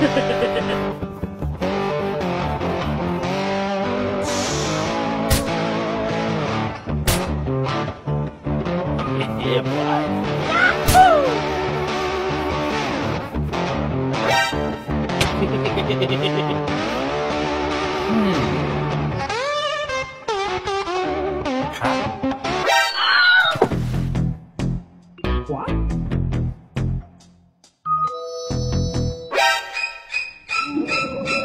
yeah, boy. What? Thank you.